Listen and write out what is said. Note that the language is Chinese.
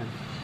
了。